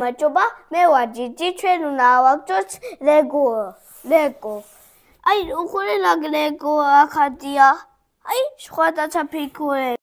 მადლობა, მე ვარ ჯიჯი, ჩვენ უნდა ავაგდოთ ლეგო. ლეგო. აი, უხურე ლეგო ახადია. აი, სხვადასხვა ფიგურები.